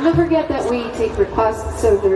Don't forget that we take requests, so there's